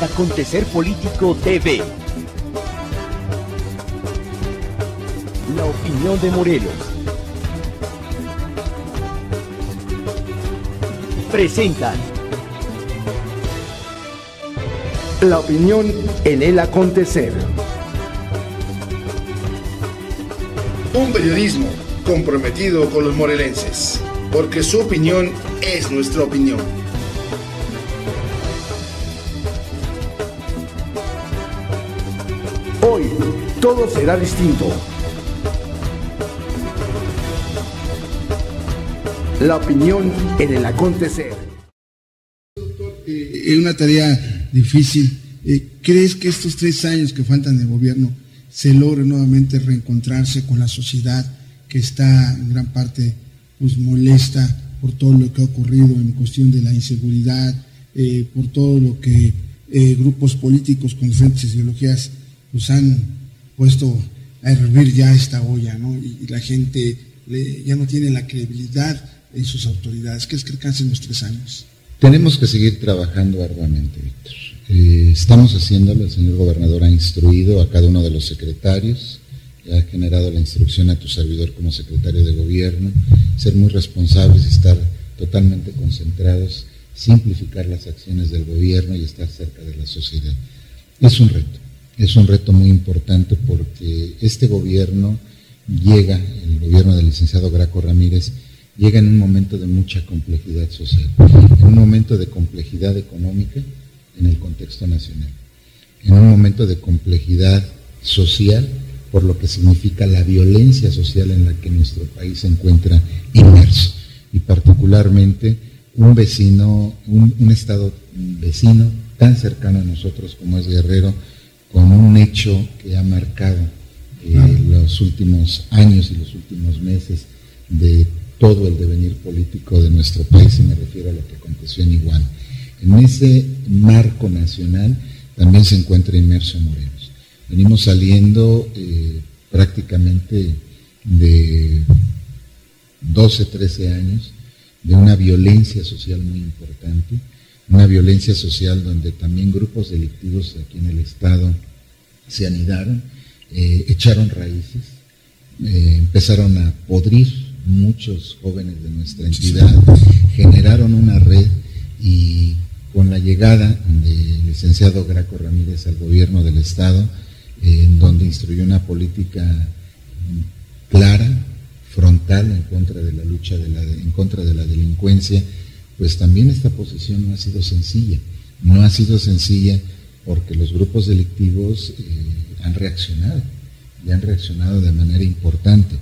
Acontecer Político TV. La opinión de Morelos. Presentan. La opinión en el acontecer. Un periodismo comprometido con los morelenses, porque su opinión es nuestra opinión. Todo será distinto. La opinión en el acontecer. Eh, es una tarea difícil. Eh, ¿Crees que estos tres años que faltan de gobierno se logre nuevamente reencontrarse con la sociedad que está en gran parte pues, molesta por todo lo que ha ocurrido en cuestión de la inseguridad, eh, por todo lo que grupos políticos con diferentes ideologías pues han puesto a hervir ya esta olla, ¿no? Y, la gente ya no tiene la credibilidad en sus autoridades. ¿Qué es que alcancen los tres años? Tenemos que seguir trabajando arduamente, Víctor. Eh, estamos haciéndolo, el señor gobernador ha instruido a cada uno de los secretarios, ha generado la instrucción a tu servidor como secretario de gobierno, ser muy responsables y estar totalmente concentrados, simplificar las acciones del gobierno y estar cerca de la sociedad. Es un reto es un reto muy importante porque este gobierno llega, el gobierno del licenciado Graco Ramírez, llega en un momento de mucha complejidad social, en un momento de complejidad económica en el contexto nacional, en un momento de complejidad social por lo que significa la violencia social en la que nuestro país se encuentra inmerso y particularmente un vecino, un, un estado vecino tan cercano a nosotros como es Guerrero, con un hecho que ha marcado eh, los últimos años y los últimos meses de todo el devenir político de nuestro país, y me refiero a lo que aconteció en Iguana. En ese marco nacional también se encuentra inmerso Morelos. Venimos saliendo eh, prácticamente de 12, 13 años de una violencia social muy importante, una violencia social donde también grupos delictivos aquí en el Estado se anidaron, eh, echaron raíces, eh, empezaron a podrir muchos jóvenes de nuestra entidad, generaron una red y con la llegada del licenciado Graco Ramírez al gobierno del Estado, en donde instruyó una política clara, frontal en contra de la lucha de la, en contra de la delincuencia, pues también esta posición no ha sido sencilla. No ha sido sencilla porque los grupos delictivos eh, han reaccionado, y han reaccionado de manera importante,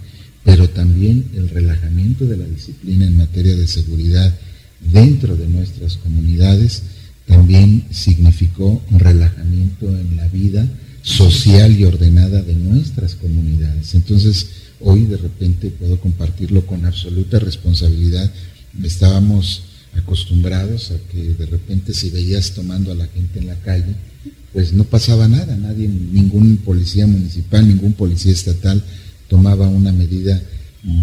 pero también el relajamiento de la disciplina en materia de seguridad dentro de nuestras comunidades también significó un relajamiento en la vida social y ordenada de nuestras comunidades. Entonces, hoy de repente puedo compartirlo con absoluta responsabilidad. Estábamos acostumbrados a que de repente si veías tomando a la gente en la calle, pues no pasaba nada, nadie, ningún policía municipal, ningún policía estatal tomaba una medida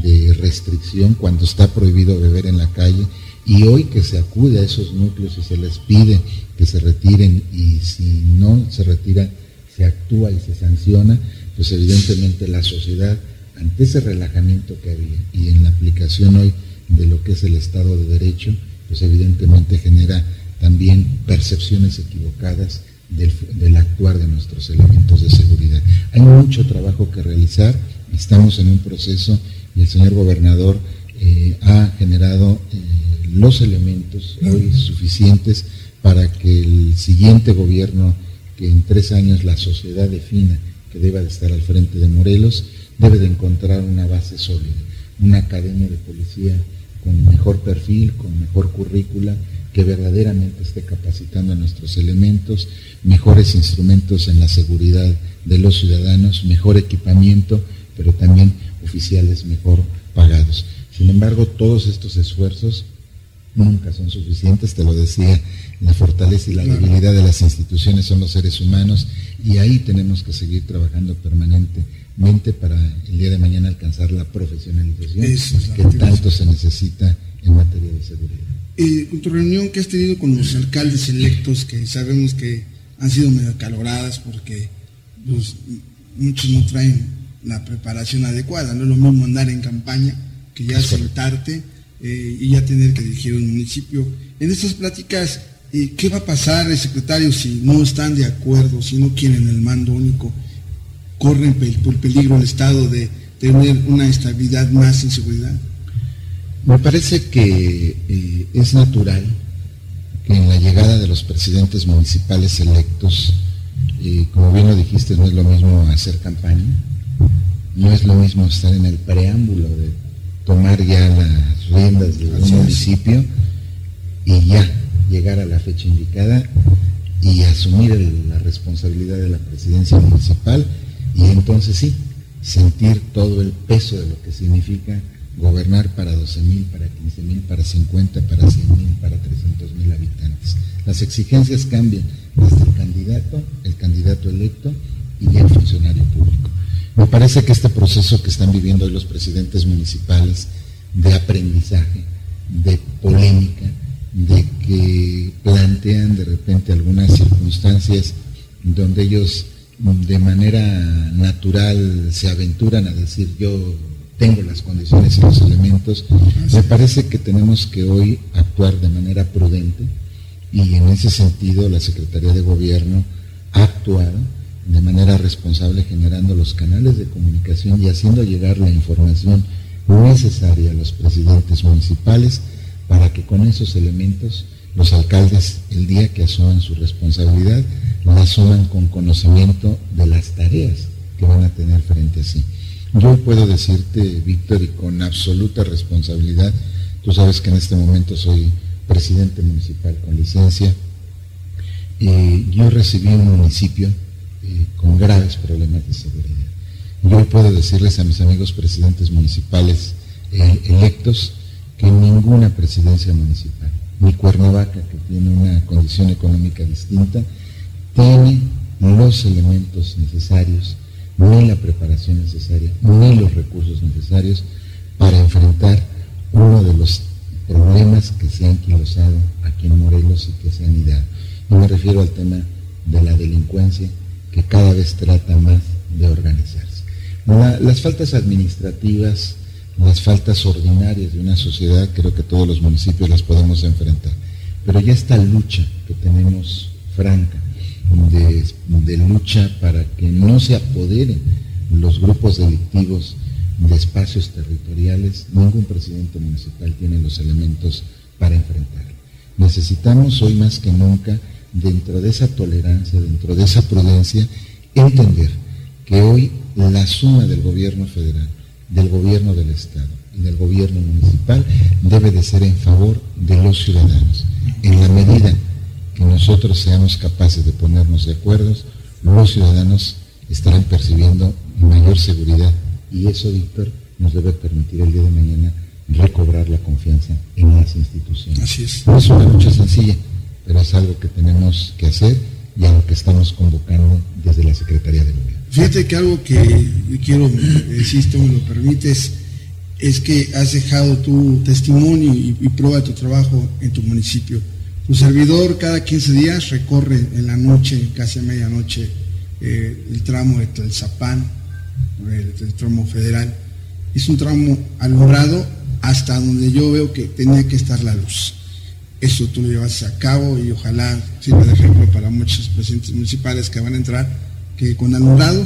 de restricción cuando está prohibido beber en la calle. Y hoy que se acude a esos núcleos y se les pide que se retiren y si no se retira se actúa y se sanciona, pues evidentemente la sociedad ante ese relajamiento que había y en la aplicación hoy de lo que es el Estado de Derecho, pues evidentemente genera también percepciones equivocadas del, actuar de nuestros elementos de seguridad. Hay mucho trabajo que realizar, estamos en un proceso y el señor gobernador eh, ha generado eh, los elementos hoy suficientes para que el siguiente gobierno, que en tres años la sociedad defina que deba de estar al frente de Morelos, debe de encontrar una base sólida, una academia de policía con mejor perfil, con mejor currícula, que verdaderamente esté capacitando a nuestros elementos, mejores instrumentos en la seguridad de los ciudadanos, mejor equipamiento, pero también oficiales mejor pagados. Sin embargo, todos estos esfuerzos nunca son suficientes, te lo decía, la fortaleza y la debilidad de las instituciones son los seres humanos y ahí tenemos que seguir trabajando permanentemente para el día de mañana alcanzar la profesionalización que tanto se necesita en materia de seguridad. eh, con tu reunión que has tenido con los alcaldes electos, que sabemos que han sido medio caloradas porque pues, muchos no traen la preparación adecuada, no es lo mismo andar en campaña que ya sentarte eh, y ya tener que dirigir un municipio. En estas pláticas, eh, ¿qué va a pasar, secretario, si no están de acuerdo, si no quieren el mando único? ¿Corren por peligro el Estado de tener una estabilidad más en seguridad? Me parece que eh, es natural que en la llegada de los presidentes municipales electos, como bien lo dijiste, no es lo mismo hacer campaña, no es lo mismo estar en el preámbulo de tomar ya las riendas del municipio y ya llegar a la fecha indicada y asumir la responsabilidad de la presidencia municipal y entonces sí, sentir todo el peso de lo que significa gobernar para 12 mil, para 15 mil, para 50, para 100 mil, para 300 mil habitantes. Las exigencias cambian desde el candidato, el candidato electo y el funcionario público. Me parece que este proceso que están viviendo hoy los presidentes municipales de aprendizaje, de polémica, de que plantean de repente algunas circunstancias donde ellos de manera natural se aventuran a decir yo tengo las condiciones y los elementos, me parece que tenemos que hoy actuar de manera prudente y en ese sentido la Secretaría de Gobierno ha actuado de manera responsable generando los canales de comunicación y haciendo llegar la información necesaria a los presidentes municipales para que con esos elementos los alcaldes, el día que asuman su responsabilidad, la asuman con conocimiento de las tareas que van a tener frente a sí. Yo puedo decirte, Víctor, y con absoluta responsabilidad, tú sabes que en este momento soy presidente municipal con licencia, y yo recibí un municipio eh, con graves problemas de seguridad. Yo puedo decirles a mis amigos presidentes municipales eh, electos que ninguna presidencia municipal, ni Cuernavaca, que tiene una condición económica distinta, tiene los elementos necesarios, ni la preparación necesaria, ni los recursos necesarios para enfrentar uno de los problemas que se han quilosado aquí en Morelos y que se han ideado. Y me refiero al tema de la delincuencia que cada vez trata más de organizarse. las faltas administrativas, las faltas ordinarias de una sociedad, creo que todos los municipios las podemos enfrentar. Pero ya esta lucha que tenemos franca, de, de lucha para que no se apoderen los grupos delictivos de espacios territoriales, ningún presidente municipal tiene los elementos para enfrentarlo. Necesitamos hoy más que nunca dentro de esa tolerancia, dentro de esa prudencia, entender que hoy la suma del gobierno federal, del gobierno del Estado y del gobierno municipal debe de ser en favor de los ciudadanos. En la medida que nosotros seamos capaces de ponernos de acuerdo, los ciudadanos estarán percibiendo mayor seguridad y eso, Víctor, nos debe permitir el día de mañana recobrar la confianza en las instituciones. Así es. No es una lucha sencilla, pero es algo que tenemos que hacer y a lo que estamos convocando desde la Secretaría de Gobierno. Fíjate que algo que quiero decir, si me lo permites, es que has dejado tu testimonio y, prueba de tu trabajo en tu municipio. Tu servidor cada 15 días recorre en la noche, casi a medianoche, eh, el tramo de Tlalzapán, el, el, tramo federal. Es un tramo alumbrado hasta donde yo veo que tenía que estar la luz eso tú lo llevas a cabo y ojalá sirva de ejemplo para muchos presidentes municipales que van a entrar, que con alumbrado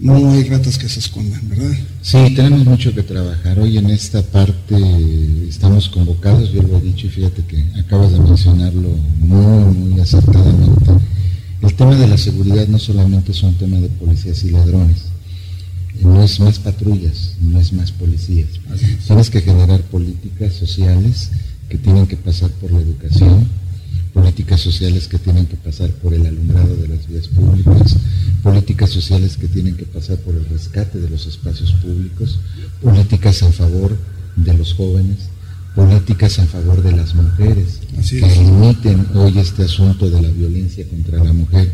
no hay ratas que se escondan, ¿verdad? Sí, tenemos mucho que trabajar. Hoy en esta parte estamos convocados, yo lo he dicho y fíjate que acabas de mencionarlo muy, muy acertadamente. El tema de la seguridad no solamente es un tema de policías y ladrones, no es más patrullas, no es más policías. Tienes que generar políticas sociales que tienen que pasar por la educación, políticas sociales que tienen que pasar por el alumbrado de las vías públicas, políticas sociales que tienen que pasar por el rescate de los espacios públicos, políticas en favor de los jóvenes, políticas en favor de las mujeres, que limiten hoy este asunto de la violencia contra la mujer,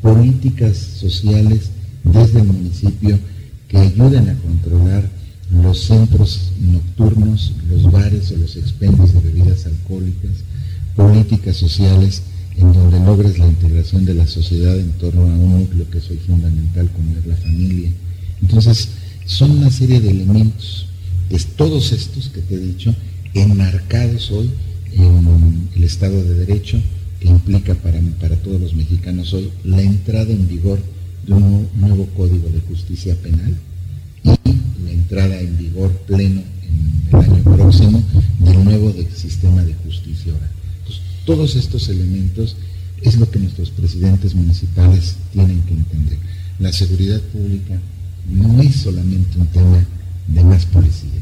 políticas sociales desde el municipio que ayuden a controlar los centros nocturnos, los bares o los expendios de bebidas alcohólicas, políticas sociales en donde logres la integración de la sociedad en torno a un núcleo que es hoy fundamental como es la familia. Entonces, son una serie de elementos, pues todos estos que te he dicho, enmarcados hoy en el Estado de Derecho, que implica para, para todos los mexicanos hoy la entrada en vigor de un nuevo Código de Justicia Penal y la entrada en vigor pleno en el año próximo del nuevo sistema de justicia oral. Todos estos elementos es lo que nuestros presidentes municipales tienen que entender. La seguridad pública no es solamente un tema de más policías,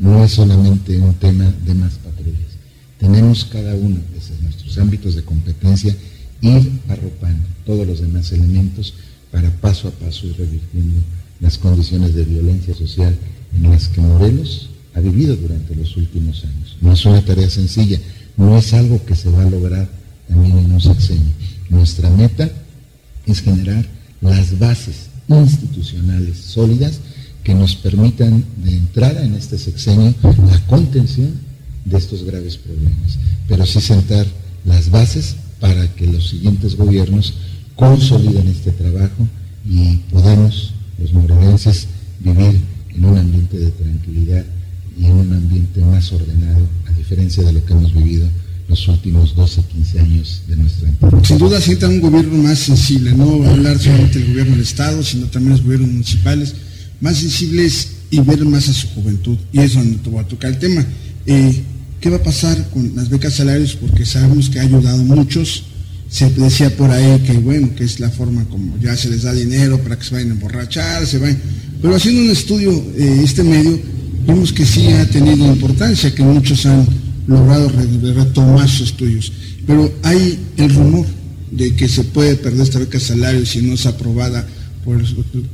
no es solamente un tema de más patrullas. Tenemos cada uno de nuestros ámbitos de competencia ir arropando todos los demás elementos para paso a paso ir revirtiendo las condiciones de violencia social en las que Morelos ha vivido durante los últimos años. No es una tarea sencilla, no es algo que se va a lograr también en un sexenio. Nuestra meta es generar las bases institucionales sólidas que nos permitan de entrada en este sexenio la contención de estos graves problemas, pero sí sentar las bases para que los siguientes gobiernos consoliden este trabajo y podamos, los morelenses, vivir en un ambiente de tranquilidad y en un ambiente más ordenado, a diferencia de lo que hemos vivido los últimos 12, 15 años de nuestra empresa. Sin duda sienta un gobierno más sensible, no hablar solamente del gobierno del Estado, sino también los gobiernos municipales, más sensibles y ver más a su juventud. Y eso es donde te voy a tocar el tema. Eh, ¿Qué va a pasar con las becas salarios? Porque sabemos que ha ayudado a muchos. Se decía por ahí que, bueno, que es la forma como ya se les da dinero para que se vayan a emborrachar, se vayan. Pero haciendo un estudio, eh, este medio, vemos que sí ha tenido importancia, que muchos han logrado retomar sus estudios. Pero hay el rumor de que se puede perder esta beca salario si no es aprobada por,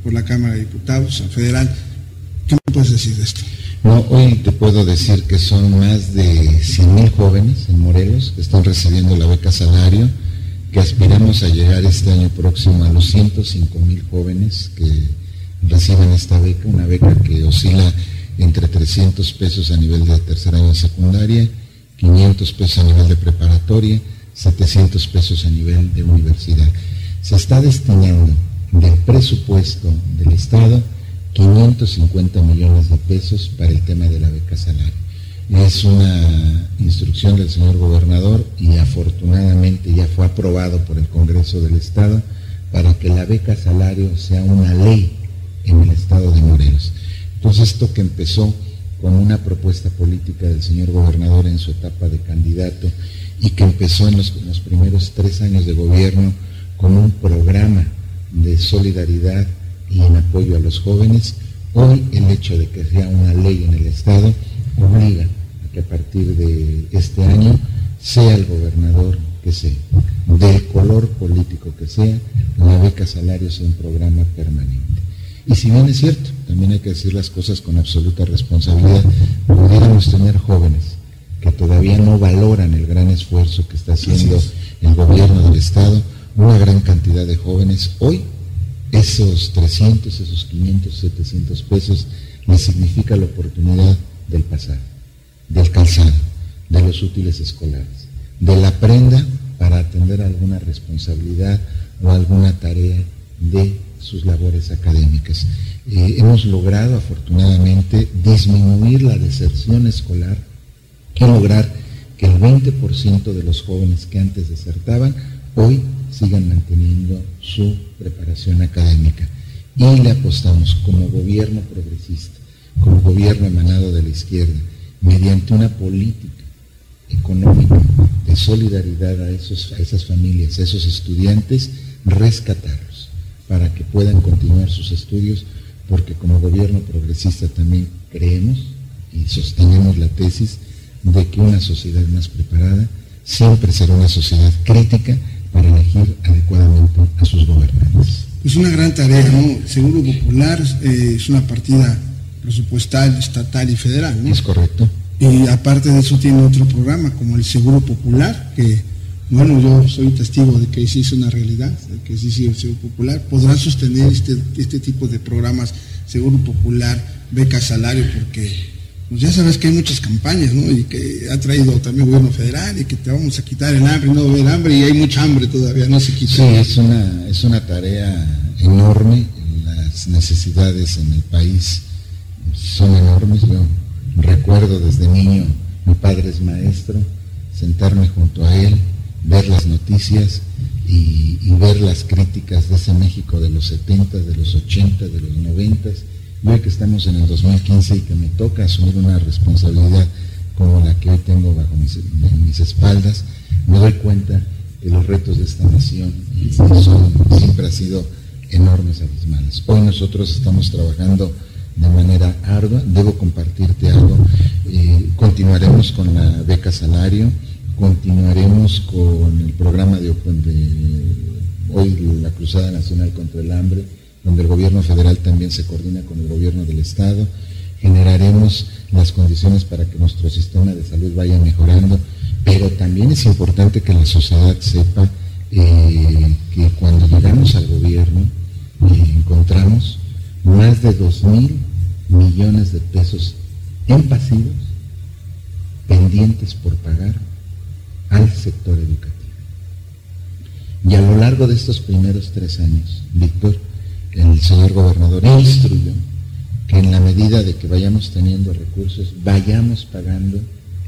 por la Cámara de Diputados federal. ¿Qué me puedes decir de esto? No, hoy te puedo decir que son más de 100.000 jóvenes en Morelos que están recibiendo la beca salario, que aspiramos a llegar este año próximo a los 105.000 jóvenes que reciben esta beca, una beca que oscila entre 300 pesos a nivel de tercer año de secundaria 500 pesos a nivel de preparatoria, 700 pesos a nivel de universidad. Se está destinando del presupuesto del Estado 550 millones de pesos para el tema de la beca salario. Es una instrucción del señor gobernador y afortunadamente ya fue aprobado por el Congreso del Estado para que la beca salario sea una ley en el Estado de Morelos. Entonces esto que empezó con una propuesta política del señor gobernador en su etapa de candidato y que empezó en los, primeros tres años de gobierno con un programa de solidaridad y en apoyo a los jóvenes, hoy el hecho de que sea una ley en el Estado obliga a que a partir de este año sea el gobernador que sea, del color político que sea, la beca salario sea un programa permanente. Y si bien es cierto, también hay que decir las cosas con absoluta responsabilidad, pudiéramos tener jóvenes que todavía no valoran el gran esfuerzo que está haciendo el gobierno del Estado, una gran cantidad de jóvenes. Hoy esos 300, esos 500, 700 pesos les significa la oportunidad del pasar, del calzado, de los útiles escolares, de la prenda para atender alguna responsabilidad o alguna tarea de sus labores académicas. Eh, hemos logrado afortunadamente disminuir la deserción escolar y lograr que el 20% de los jóvenes que antes desertaban hoy sigan manteniendo su preparación académica. Y le apostamos como gobierno progresista, como gobierno emanado de la izquierda, mediante una política económica de solidaridad a, esos, a esas familias, a esos estudiantes, rescatarlos para que puedan continuar sus estudios, porque como gobierno progresista también creemos y sostenemos la tesis de que una sociedad más preparada siempre será una sociedad crítica para elegir adecuadamente a sus gobernantes. Es una gran tarea, ¿no? Seguro Popular eh, es una partida presupuestal, estatal y federal, ¿no? Es correcto. Y aparte de eso tiene otro programa como el Seguro Popular, que bueno, yo soy testigo de que sí es una realidad, de que sí es Seguro Popular, podrá sostener este, este tipo de programas Seguro Popular, beca salario, porque pues ya sabes que hay muchas campañas, ¿no? Y que ha traído también el gobierno federal y que te vamos a quitar el hambre, no haber hambre y hay mucha hambre todavía, no se quita. Sí, es una, es una tarea enorme, las necesidades en el país son enormes. Yo recuerdo desde niño, mi padre es maestro, sentarme junto a él, ver las noticias y, ver las críticas de ese México de los 70, de los 80, de los 90. Y hoy que estamos en el 2015 y que me toca asumir una responsabilidad como la que hoy tengo bajo mis, espaldas, me doy cuenta que los retos de esta nación son, siempre han sido enormes, abismales. Hoy nosotros estamos trabajando de manera ardua, debo compartirte algo, eh, continuaremos con la beca salario, continuaremos con el programa de, hoy la Cruzada Nacional contra el Hambre, donde el gobierno federal también se coordina con el gobierno del Estado, generaremos las condiciones para que nuestro sistema de salud vaya mejorando, pero también es importante que la sociedad sepa eh, que cuando llegamos al gobierno eh, encontramos más de 2 mil millones de pesos en pasivos pendientes por pagar al sector educativo. Y a lo largo de estos primeros tres años, Víctor, el señor gobernador instruyó que en la medida de que vayamos teniendo recursos, vayamos pagando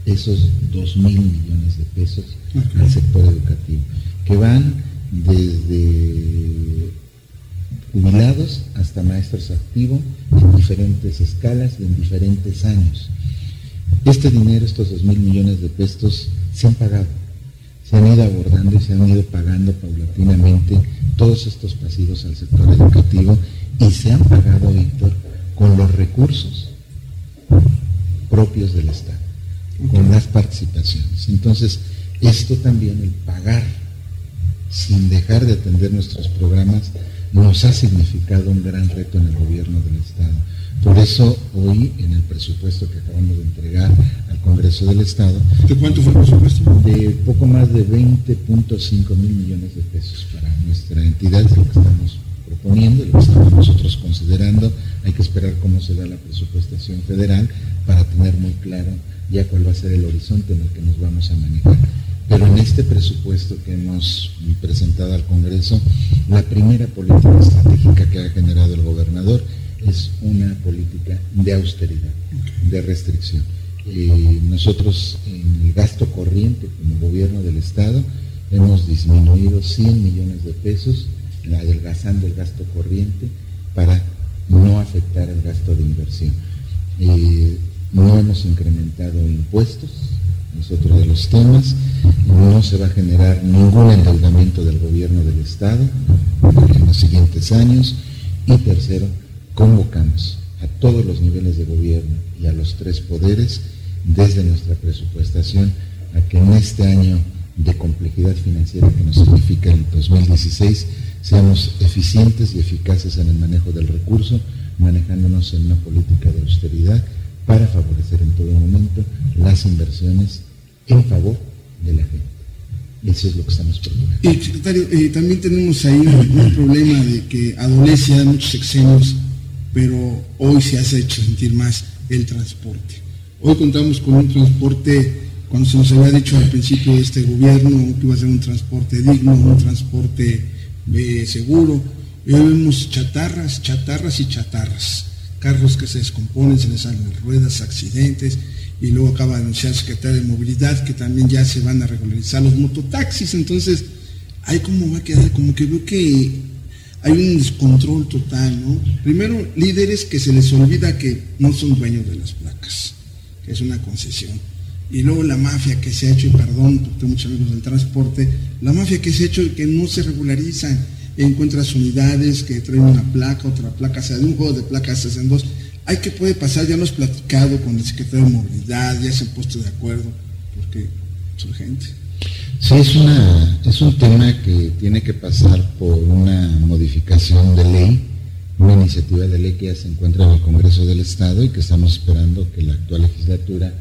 esos 2 mil millones de pesos al sector educativo, que van desde jubilados hasta maestros activos en diferentes escalas y en diferentes años. Este dinero, estos dos mil millones de pesos, se han pagado, se han ido abordando y se han ido pagando paulatinamente todos estos pasivos al sector educativo y se han pagado, Víctor, con los recursos propios del Estado, con las participaciones. Entonces, esto también, el pagar sin dejar de atender nuestros programas, nos ha significado un gran reto en el gobierno del Estado. Por eso hoy en el presupuesto que acabamos de entregar al Congreso del Estado... ¿De cuánto fue el presupuesto? De poco más de 20.5 mil millones de pesos para nuestra entidad, es lo que estamos proponiendo, lo que estamos nosotros considerando. Hay que esperar cómo se da la presupuestación federal para tener muy claro ya cuál va a ser el horizonte en el que nos vamos a manejar. Pero en este presupuesto que hemos presentado al Congreso, la primera política estratégica que ha generado el gobernador es una política de austeridad, de restricción. Eh, nosotros en el gasto corriente como gobierno del Estado hemos disminuido 100 millones de pesos adelgazando el gasto corriente para no afectar el gasto de inversión. Eh, no hemos incrementado impuestos, es otro de los temas. No se va a generar ningún endeudamiento del gobierno del Estado en los siguientes años. Y tercero, convocamos a todos los niveles de gobierno y a los tres poderes desde nuestra presupuestación a que en este año de complejidad financiera que nos significa el 2016 seamos eficientes y eficaces en el manejo del recurso, manejándonos en una política de austeridad para favorecer en todo momento las inversiones en favor de la gente. Eso es lo que estamos proponiendo. Y secretario, eh, también tenemos ahí un, problema de que adolece ya muchos sexenios, pero hoy se hace sentir más el transporte. Hoy contamos con un transporte, cuando se nos había dicho al principio de este gobierno que iba a ser un transporte digno, un transporte eh, seguro, hoy vemos chatarras, chatarras y chatarras, carros que se descomponen, se les salen ruedas, accidentes, y luego acaba de anunciar el secretario de Movilidad que también ya se van a regularizar los mototaxis, entonces ahí como va a quedar, como que veo que hay un descontrol total, ¿no? Primero, líderes que se les olvida que no son dueños de las placas, que es una concesión. Y luego la mafia que se ha hecho, y perdón, porque tengo muchos amigos del transporte, la mafia que se ha hecho y que no se regularizan. Encuentras unidades que traen una placa, otra placa, o sea, de un juego de placas se hacen dos hay que puede pasar, ya hemos platicado con el secretario de Movilidad, ya se han puesto de acuerdo, porque es urgente. Sí, es, una, es un tema que tiene que pasar por una modificación de ley, una iniciativa de ley que ya se encuentra en el Congreso del Estado y que estamos esperando que la actual legislatura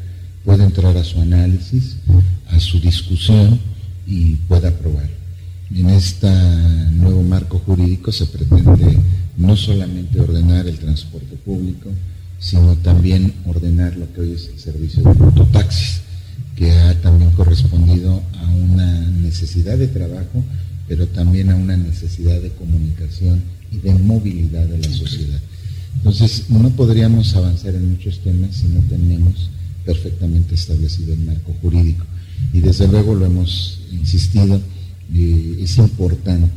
pueda entrar a su análisis, a su discusión y pueda aprobar. En este nuevo marco jurídico se pretende no solamente ordenar el transporte público, sino también ordenar lo que hoy es el servicio de mototaxis, que ha también correspondido a una necesidad de trabajo, pero también a una necesidad de comunicación y de movilidad de la sociedad. Entonces, no podríamos avanzar en muchos temas si no tenemos perfectamente establecido el marco jurídico. Y desde luego lo hemos insistido, y es importante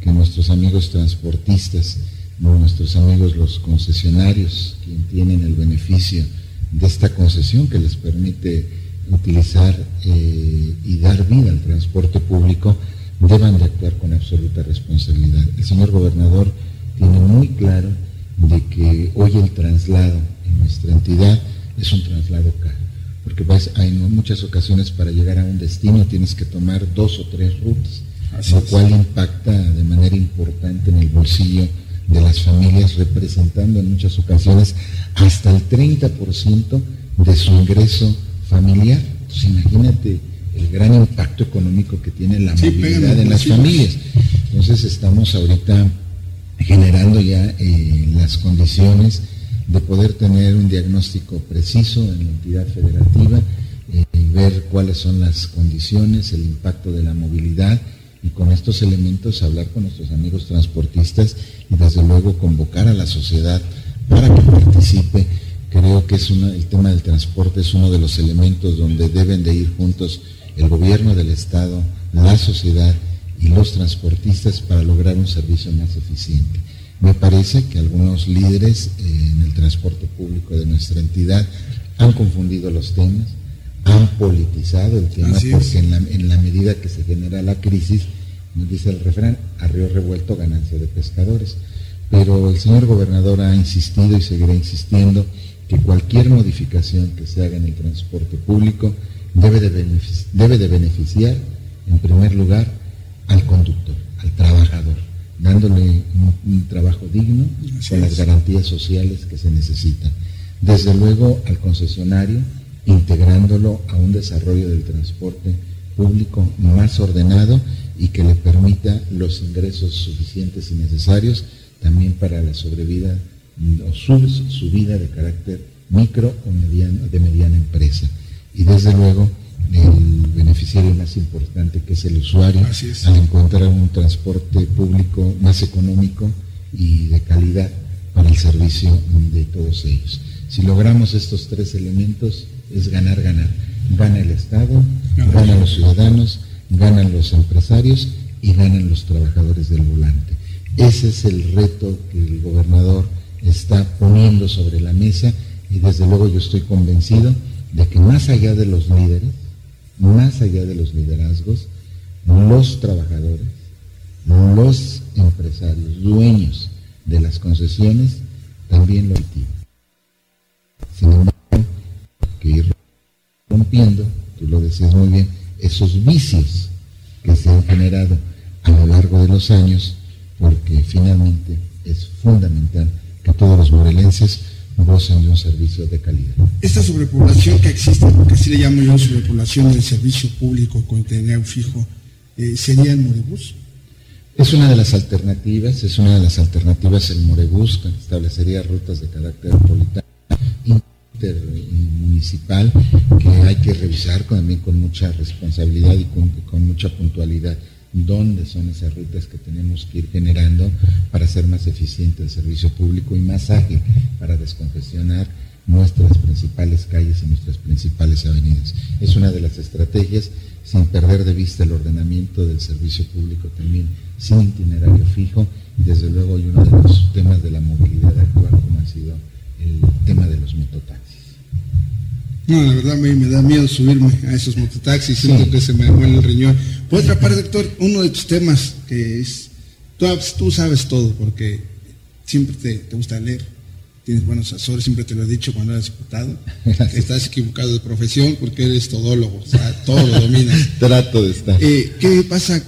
que nuestros amigos transportistas, nuestros amigos los concesionarios, quien tienen el beneficio de esta concesión que les permite utilizar eh, y dar vida al transporte público, deban de actuar con absoluta responsabilidad. El señor gobernador tiene muy claro de que hoy el traslado en nuestra entidad es un traslado caro, porque hay en muchas ocasiones para llegar a un destino tienes que tomar dos o tres rutas, lo cual impacta de manera importante en el bolsillo de las familias, representando en muchas ocasiones hasta el 30% de su ingreso familiar. Entonces imagínate el gran impacto económico que tiene la movilidad en las familias. Entonces estamos ahorita generando ya eh, las condiciones de poder tener un diagnóstico preciso en la entidad federativa, eh, ver cuáles son las condiciones, el impacto de la movilidad y con estos elementos hablar con nuestros amigos transportistas y desde luego convocar a la sociedad para que participe. Creo que es el tema del transporte es uno de los elementos donde deben de ir juntos el gobierno del Estado, la sociedad y los transportistas para lograr un servicio más eficiente. Me parece que algunos líderes eh, en el transporte público de nuestra entidad han confundido los temas, han politizado el tema, porque en la, en la, medida que se genera la crisis, nos dice el refrán, a río revuelto ganancia de pescadores. Pero el señor gobernador ha insistido y seguirá insistiendo que cualquier modificación que se haga en el transporte público debe de, debe de beneficiar, en primer lugar, al conductor, al trabajador, dándole un, trabajo digno con las garantías sociales que se necesitan. Desde luego al concesionario, integrándolo a un desarrollo del transporte público más ordenado y que le permita los ingresos suficientes y necesarios también para la sobrevida o su, vida de carácter micro o mediano, de mediana empresa. Y desde luego el beneficiario más importante que es el usuario al encontrar un transporte público más económico y de calidad para el servicio de todos ellos. Si logramos estos tres elementos es ganar, ganar. Gana el Estado, ganan los ciudadanos, ganan los empresarios y ganan los trabajadores del volante. Ese es el reto que el gobernador está poniendo sobre la mesa y desde luego yo estoy convencido de que más allá de los líderes, más allá de los liderazgos, los trabajadores, los empresarios, dueños de las concesiones, también lo tienen. Sin embargo, que ir rompiendo, tú lo decías muy bien, esos vicios que se han generado a lo largo de los años, porque finalmente es fundamental que todos los morelenses gocen de un servicio de calidad. Esta sobrepoblación que existe, porque así le llamo yo sobrepoblación del servicio público con tener fijo, eh, ¿sería el Morebús? Es una de las alternativas, es una de las alternativas el Morebús, que establecería rutas de carácter metropolitano intermunicipal que hay que revisar también con mucha responsabilidad y con mucha puntualidad dónde son esas rutas que tenemos que ir generando para hacer más eficiente el servicio público y más ágil para descongestionar nuestras principales calles y nuestras principales avenidas. Es una de las estrategias sin perder de vista el ordenamiento del servicio público también, sin itinerario fijo y desde luego hay uno de los temas de la movilidad actual como ha sido el tema de los mototaxis. No, la verdad me, me da miedo subirme a esos mototaxis, siento que se me muere el riñón. Por otra parte, doctor, uno de tus temas que es, tú, sabes todo, porque siempre te, gusta leer, tienes buenos asesores, siempre te lo he dicho cuando eras diputado, que estás equivocado de profesión porque eres todólogo, o sea, todo lo dominas. Trato de estar. Eh, ¿Qué pasa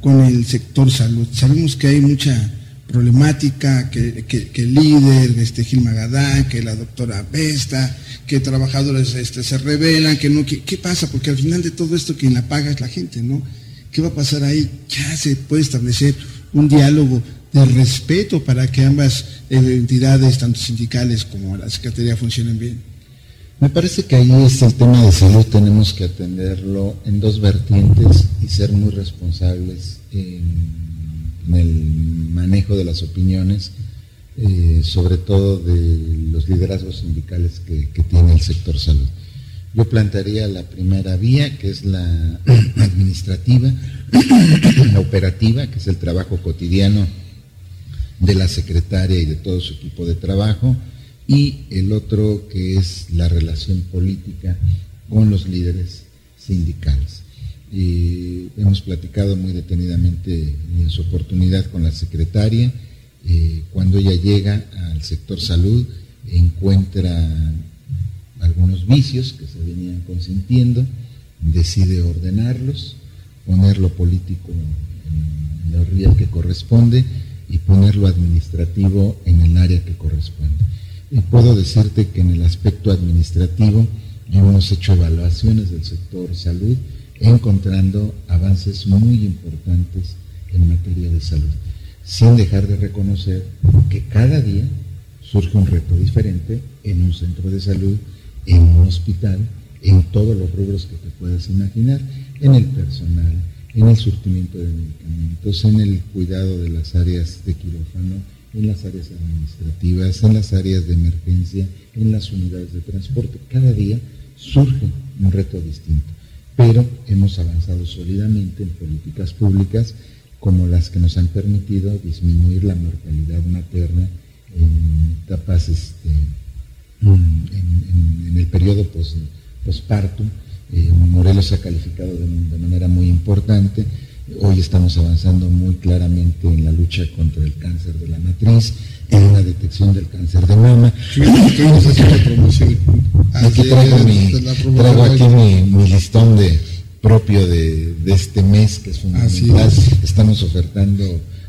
con el sector salud? Sabemos que hay mucha problemática, que, el líder, este Gil Magadán, que la doctora Vesta, que trabajadores este, se rebelan, que no, ¿qué pasa? Porque al final de todo esto quien la paga es la gente, ¿no? ¿Qué va a pasar ahí? Ya se puede establecer un diálogo de respeto para que ambas entidades, tanto sindicales como la Secretaría, funcionen bien. Me parece que ahí es el tema de salud, tenemos que atenderlo en dos vertientes y ser muy responsables en, el manejo de las opiniones, eh, sobre todo de los liderazgos sindicales que, que tiene el sector salud. Yo plantearía la primera vía, que es la administrativa, la operativa, que es el trabajo cotidiano de la secretaria y de todo su equipo de trabajo, y el otro que es la relación política con los líderes sindicales. Hemos platicado muy detenidamente en su oportunidad con la secretaria. Eh, cuando ella llega al sector salud, encuentra algunos vicios que se venían consintiendo, decide ordenarlos, poner lo político en, el río que corresponde y poner lo administrativo en el área que corresponde. Y puedo decirte que en el aspecto administrativo hemos hecho evaluaciones del sector salud encontrando avances muy importantes en materia de salud, sin dejar de reconocer que cada día surge un reto diferente en un centro de salud en un hospital, en todos los rubros que te puedas imaginar, en el personal, en el surtimiento de medicamentos, en el cuidado de las áreas de quirófano, en las áreas administrativas, en las áreas de emergencia, en las unidades de transporte. Cada día surge un reto distinto, pero hemos avanzado sólidamente en políticas públicas como las que nos han permitido disminuir la mortalidad materna en etapas este, en, el periodo posparto. Eh, Morelos ha calificado de, manera muy importante. Hoy estamos avanzando muy claramente en la lucha contra el cáncer de la matriz, en la detección del cáncer de mama. Aquí traigo, aquí mi, listón de propio de, este mes que es fundamental. Estamos ofertando,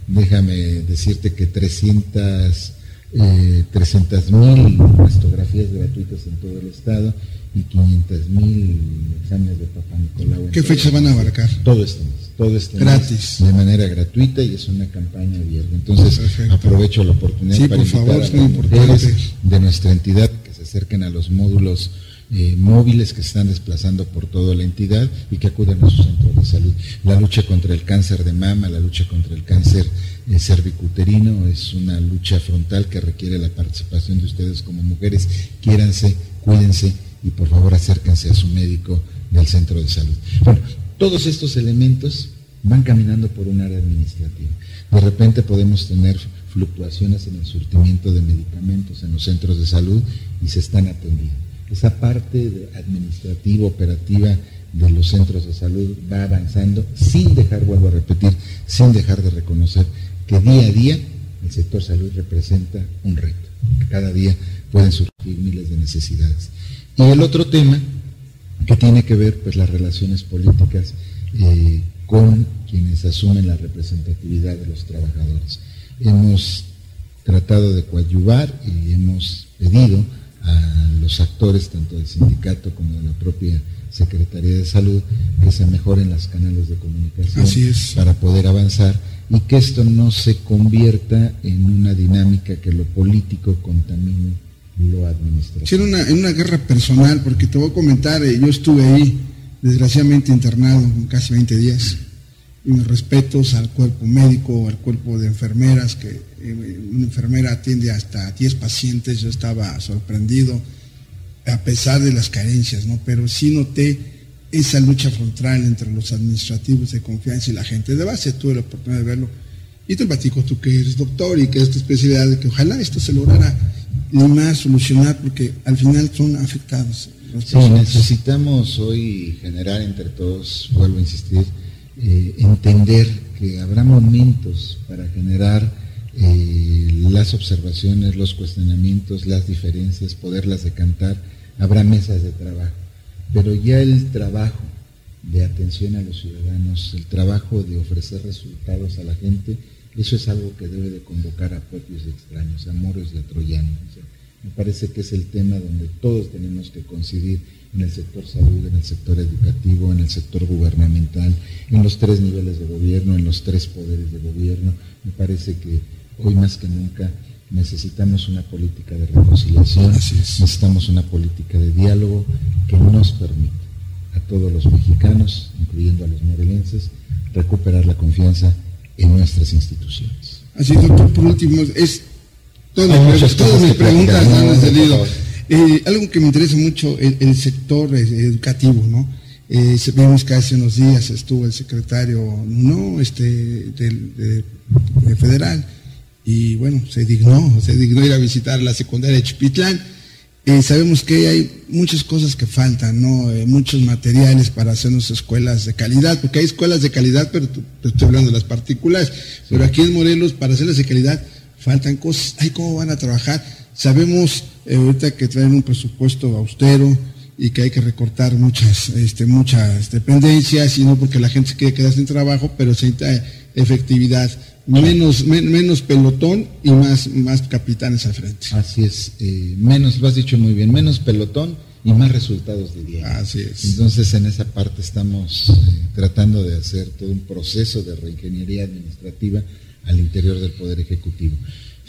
déjame decirte que 300 eh, 300.000 mastografías gratuitas en todo el estado y 500.000 exámenes de papá Nicolau. ¿Qué fecha van a abarcar? Todo este mes. Todo este Gratis. de manera gratuita y es una campaña abierta. Entonces aprovecho la oportunidad para invitar a las mujeres de nuestra entidad que se acerquen a los módulos eh, móviles que se están desplazando por toda la entidad y que acuden a su centro de salud. La lucha contra el cáncer de mama, la lucha contra el cáncer eh, cervicuterino es una lucha frontal que requiere la participación de ustedes como mujeres. Quiéranse, cuídense y por favor acérquense a su médico del centro de salud. Bueno, todos estos elementos van caminando por un área administrativa. De repente podemos tener fluctuaciones en el surtimiento de medicamentos en los centros de salud y se están atendiendo esa parte administrativa, operativa de los centros de salud va avanzando sin dejar, vuelvo a repetir, sin dejar de reconocer que día a día el sector salud representa un reto, cada día pueden surgir miles de necesidades. Y el otro tema que tiene que ver pues las relaciones políticas eh, con quienes asumen la representatividad de los trabajadores. Hemos tratado de coadyuvar y hemos pedido a los actores, tanto del sindicato como de la propia Secretaría de Salud, que se mejoren los canales de comunicación para poder avanzar y que esto no se convierta en una dinámica que lo político contamine lo administrativo. Sí, en una, en una guerra personal, porque te voy a comentar, eh, yo estuve ahí, desgraciadamente internado, casi 20 días mis respetos al cuerpo médico, al cuerpo de enfermeras, que eh, una enfermera atiende hasta 10 pacientes, yo estaba sorprendido, a pesar de las carencias, ¿no? Pero sí noté esa lucha frontal entre los administrativos de confianza y la gente de base, tuve la oportunidad de verlo. Y te platico tú que eres doctor y que es tu especialidad, que ojalá esto se lograra más solucionar, porque al final son afectados. Sí, necesitamos hoy generar entre todos, vuelvo a insistir, eh, entender que habrá momentos para generar eh, las observaciones, los cuestionamientos, las diferencias, poderlas decantar, habrá mesas de trabajo. Pero ya el trabajo de atención a los ciudadanos, el trabajo de ofrecer resultados a la gente, eso es algo que debe de convocar a propios extraños, a moros y a troyanos. Me parece que es el tema donde todos tenemos que coincidir en el sector salud, en el sector educativo, en el sector gubernamental, en los tres niveles de gobierno, en los tres poderes de gobierno. Me parece que hoy más que nunca necesitamos una política de reconciliación, necesitamos una política de diálogo que nos permita a todos los mexicanos, incluyendo a los morelenses, recuperar la confianza en nuestras instituciones. Así, doctor, por último, es todas, todas mis preguntas han salido. Eh, algo que me interesa mucho, el, el sector eh, educativo, ¿no? Eh, que hace unos días estuvo el secretario, no, este, del, de, federal, y bueno, se dignó, se dignó ir a visitar la secundaria de Chipitlán. Eh, sabemos que hay muchas cosas que faltan, ¿no? Eh, muchos materiales para hacernos escuelas de calidad, porque hay escuelas de calidad, pero estoy hablando de las particulares. Pero aquí en Morelos, para hacerlas de calidad, faltan cosas. Ay, ¿cómo van a trabajar? Sabemos eh, ahorita que traen un presupuesto austero y que hay que recortar muchas, este, muchas dependencias, y no porque la gente se quiere quedar sin trabajo, pero se necesita efectividad. Menos, menos pelotón y más, más capitanes al frente. Así es, eh, menos, lo has dicho muy bien, menos pelotón y más resultados de día. Así es. Entonces en esa parte estamos eh, tratando de hacer todo un proceso de reingeniería administrativa al interior del Poder Ejecutivo.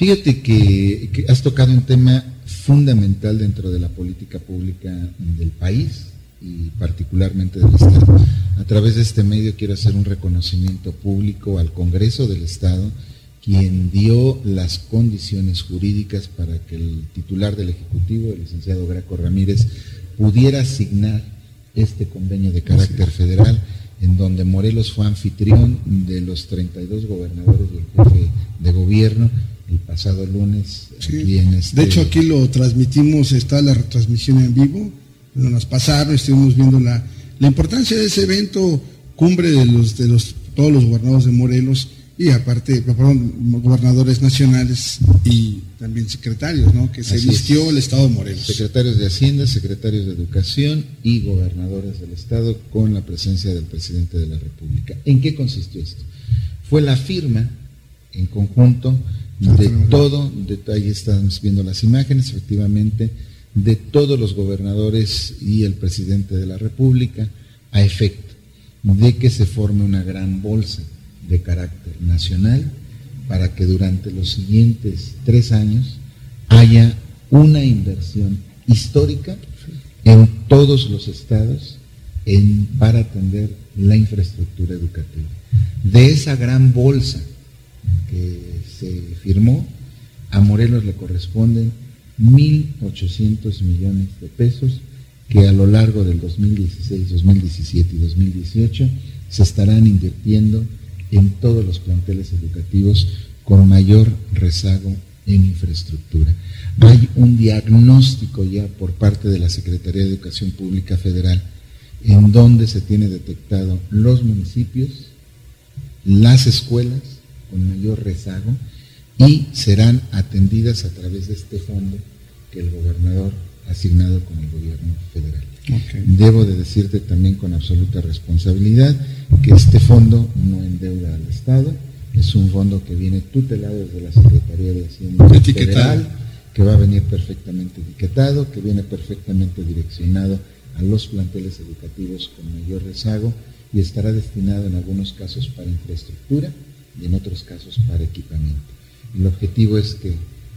Fíjate que, has tocado un tema fundamental dentro de la política pública del país y particularmente del Estado. A través de este medio quiero hacer un reconocimiento público al Congreso del Estado, quien dio las condiciones jurídicas para que el titular del Ejecutivo, el licenciado Graco Ramírez, pudiera asignar este convenio de carácter federal, en donde Morelos fue anfitrión de los 32 gobernadores y el jefe de gobierno el pasado lunes. Este de hecho, aquí lo transmitimos, está la retransmisión en vivo, nos pasaron, estuvimos viendo la, la importancia de ese evento, cumbre de los de los todos los gobernadores de Morelos y aparte, gobernadores nacionales y también secretarios, ¿no? Que se vistió el Estado de Morelos. Secretarios de Hacienda, secretarios de Educación y gobernadores del Estado con la presencia del presidente de la República. ¿En qué consistió esto? Fue la firma en conjunto de todo, de, ahí estamos viendo las imágenes, efectivamente, de todos los gobernadores y el presidente de la República, a efecto de que se forme una gran bolsa de carácter nacional para que durante los siguientes tres años haya una inversión histórica en todos los estados en, para atender la infraestructura educativa. De esa gran bolsa que se firmó, a Morelos le corresponden 1.800 millones de pesos que a lo largo del 2016, 2017 y 2018 se estarán invirtiendo en todos los planteles educativos con mayor rezago en infraestructura. Hay un diagnóstico ya por parte de la Secretaría de Educación Pública Federal en donde se tiene detectado los municipios, las escuelas con mayor rezago y serán atendidas a través de este fondo que el gobernador ha asignado con el gobierno federal. Debo de decirte también con absoluta responsabilidad que este fondo no endeuda al Estado, es un fondo que viene tutelado desde la Secretaría de Hacienda Federal, que va a venir perfectamente etiquetado, que viene perfectamente direccionado a los planteles educativos con mayor rezago y estará destinado en algunos casos para infraestructura y en otros casos para equipamiento. El objetivo es que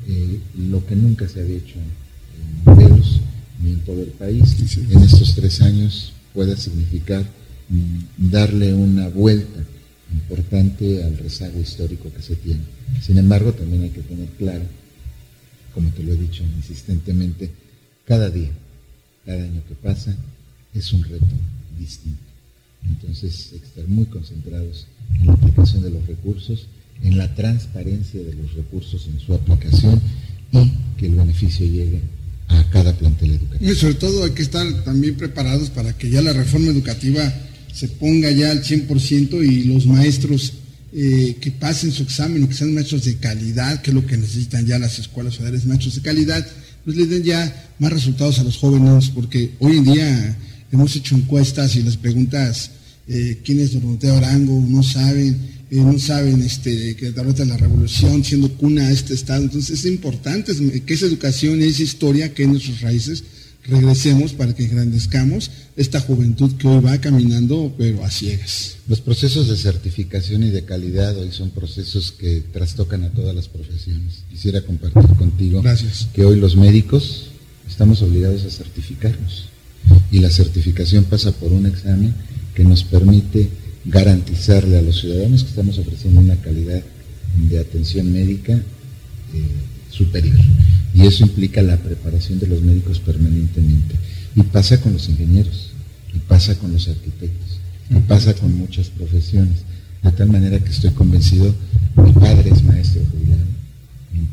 eh, lo que nunca se había hecho en Morelos ni en todo el país en estos tres años pueda significar mm, darle una vuelta importante al rezago histórico que se tiene. Sin embargo, también hay que tener claro, como te lo he dicho insistentemente, cada día, cada año que pasa, es un reto distinto. Entonces, hay que estar muy concentrados en la de los recursos, en la transparencia de los recursos en su aplicación y que el beneficio llegue a cada plantel educativo. Y sobre todo hay que estar también preparados para que ya la reforma educativa se ponga ya al 100% y los maestros eh, que pasen su examen, que sean maestros de calidad, que es lo que necesitan ya las escuelas federales, maestros de calidad, pues les den ya más resultados a los jóvenes, porque hoy en día hemos hecho encuestas y las preguntas, eh, quién es Doroteo Arango, no saben, eh, no saben este, que derrota la revolución, siendo cuna a este Estado. Entonces es importante que esa educación, esa historia, que en nuestras raíces, regresemos para que engrandezcamos esta juventud que hoy va caminando, pero a ciegas. Los procesos de certificación y de calidad hoy son procesos que trastocan a todas las profesiones. Quisiera compartir contigo Gracias. que hoy los médicos estamos obligados a certificarnos y la certificación pasa por un examen que nos permite garantizarle a los ciudadanos que estamos ofreciendo una calidad de atención médica eh, superior. Y eso implica la preparación de los médicos permanentemente. Y pasa con los ingenieros, y pasa con los arquitectos, y pasa con muchas profesiones. De tal manera que estoy convencido, mi padre es maestro jubilado,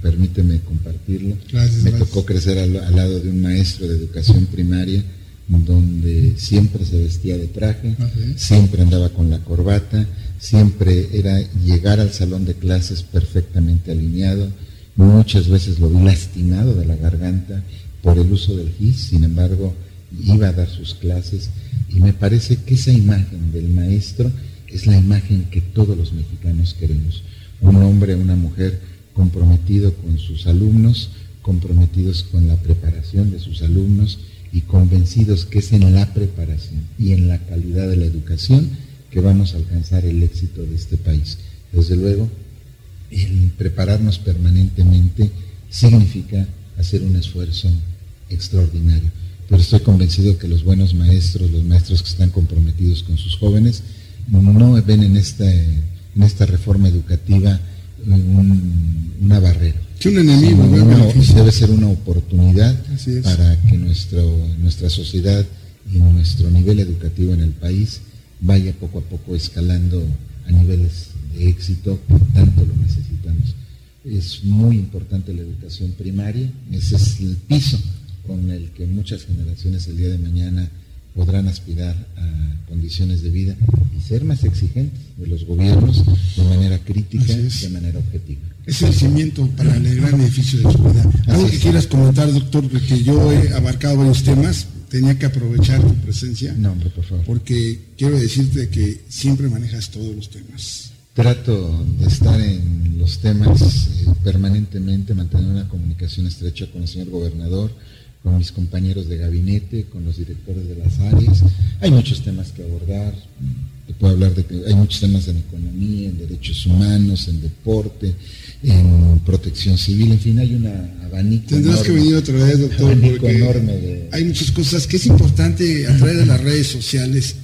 permíteme compartirlo. Me tocó crecer al, lado de un maestro de educación primaria donde siempre se vestía de traje, siempre andaba con la corbata, siempre era llegar al salón de clases perfectamente alineado, Muchas veces lo vi lastimado de la garganta por el uso del GIS, sin embargo, iba a dar sus clases y me parece que esa imagen del maestro es la imagen que todos los mexicanos queremos. Un hombre, una mujer comprometido con sus alumnos, comprometidos con la preparación de sus alumnos y convencidos que es en la preparación y en la calidad de la educación que vamos a alcanzar el éxito de este país. Desde luego, el prepararnos permanentemente significa hacer un esfuerzo extraordinario. Pero estoy convencido que los buenos maestros, los maestros que están comprometidos con sus jóvenes, no ven en esta, en esta reforma educativa una barrera. Un enemigo. debe ser una oportunidad para que nuestro, nuestra sociedad y nuestro nivel educativo en el país vaya poco a poco escalando a niveles de éxito que tanto lo necesitamos. Es muy importante la educación primaria, ese es el piso con el que muchas generaciones el día de mañana podrán aspirar a condiciones de vida y ser más exigentes de los gobiernos de manera crítica y de manera objetiva. Es el cimiento para el gran edificio de su vida. Algo que quieras comentar, doctor, porque yo he abarcado varios temas, tenía que aprovechar tu presencia. No, hombre, por favor. Porque quiero decirte que siempre manejas todos los temas. Trato de estar en los temas eh, permanentemente, mantener una comunicación estrecha con el señor gobernador, con mis compañeros de gabinete, con los directores de las áreas. Hay muchos temas que abordar. Te puedo hablar de que hay muchos temas en economía, en derechos humanos, en deporte, en protección civil, en fin, hay una abanico. Tendrás que venir otra vez, doctor, porque enorme hay muchas cosas que es importante a través de las redes sociales,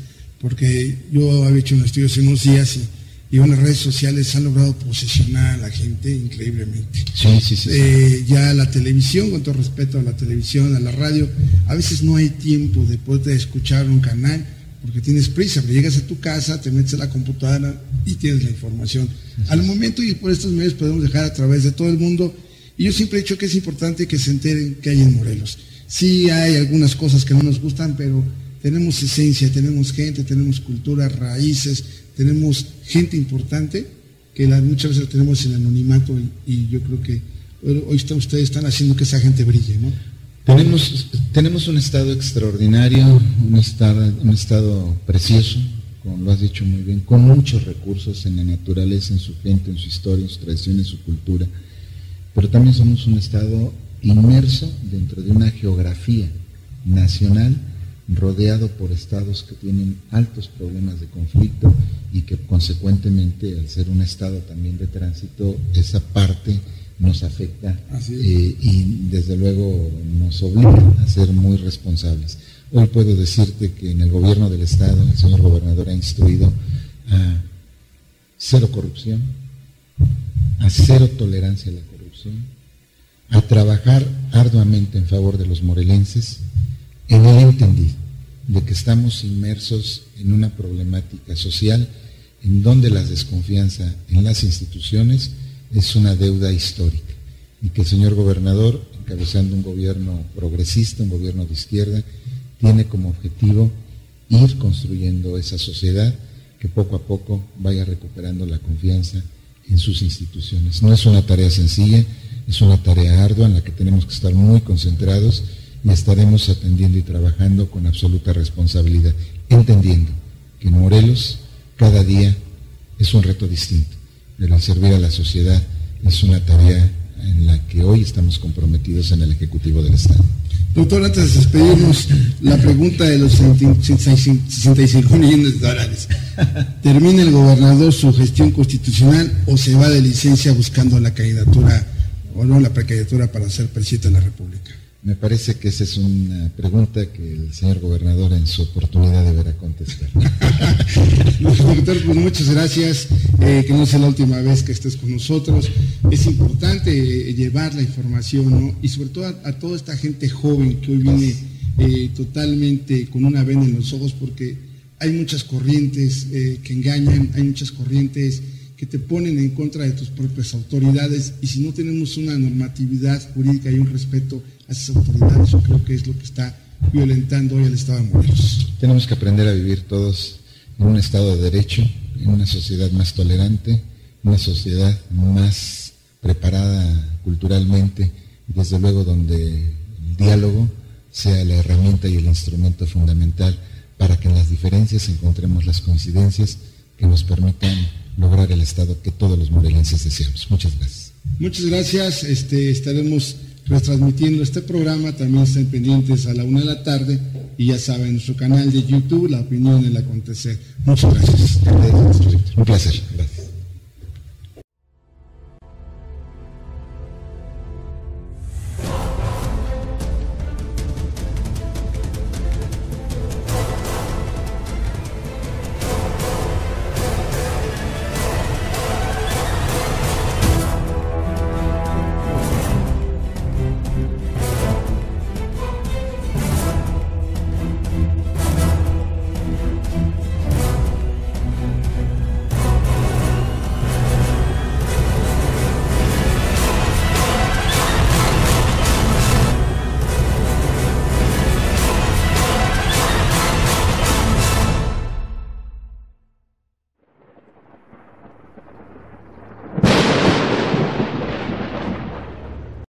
porque yo había hecho un estudio hace unos días y y las redes sociales han logrado posesionar a la gente increíblemente. Sí, sí, sí, eh, ya la televisión, con todo respeto a la televisión, a la radio, a veces no hay tiempo de poder escuchar un canal porque tienes prisa, pero llegas a tu casa, te metes a la computadora y tienes la información. Al momento y por estos medios podemos dejar a través de todo el mundo. Y yo siempre he dicho que es importante que se enteren que hay en Morelos. Sí hay algunas cosas que no nos gustan, pero tenemos esencia, tenemos gente, tenemos cultura, raíces, tenemos gente importante que muchas veces tenemos en anonimato y, yo creo que hoy ustedes están haciendo que esa gente brille, ¿no? Tenemos, tenemos un estado extraordinario, un estado, un estado precioso, como lo has dicho muy bien, con muchos recursos en la naturaleza, en su gente, en su historia, en su tradición, en su cultura, pero también somos un estado inmerso dentro de una geografía nacional rodeado por estados que tienen altos problemas de conflicto y que consecuentemente al ser un estado también de tránsito, esa parte nos afecta eh, y desde luego nos obliga a ser muy responsables. Hoy puedo decirte que en el gobierno del estado el señor gobernador ha instruido a cero corrupción, a cero tolerancia a la corrupción, a trabajar arduamente en favor de los morelenses en el entendido de que estamos inmersos en una problemática social en donde la desconfianza en las instituciones es una deuda histórica y que el señor gobernador, encabezando un gobierno progresista, un gobierno de izquierda, tiene como objetivo ir construyendo esa sociedad que poco a poco vaya recuperando la confianza en sus instituciones. No es una tarea sencilla, es una tarea ardua en la que tenemos que estar muy concentrados y estaremos atendiendo y trabajando con absoluta responsabilidad, entendiendo que en Morelos cada día es un reto distinto, pero el servir a la sociedad es una tarea en la que hoy estamos comprometidos en el Ejecutivo del Estado. Doctor, antes de despedirnos, la pregunta de los 65 millones de dólares. ¿Termina el gobernador su gestión constitucional o se va de licencia buscando la candidatura o no la precandidatura para ser presidente de la República? Me parece que esa es una pregunta que el señor gobernador en su oportunidad deberá contestar. Doctor, pues muchas gracias, eh, que no sea la última vez que estés con nosotros. Es importante eh, llevar la información, ¿no? Y sobre todo a, toda esta gente joven que hoy viene eh, totalmente con una vena en los ojos porque hay muchas corrientes que engañan, hay muchas corrientes que te ponen en contra de tus propias autoridades y si no tenemos una normatividad jurídica y un respeto a esas autoridades, yo creo que es lo que está violentando hoy al Estado de Morelos. Tenemos que aprender a vivir todos en un Estado de Derecho, en una sociedad más tolerante, una sociedad más preparada culturalmente y desde luego donde el diálogo sea la herramienta y el instrumento fundamental para que en las diferencias encontremos las coincidencias que nos permitan lograr el Estado que todos los morelenses deseamos. Muchas gracias. Muchas gracias. Este, estaremos retransmitiendo este programa. También estén pendientes a la una de la tarde y ya saben, nuestro canal de YouTube, La Opinión en el Acontecer. Muchas gracias. Un placer. Gracias.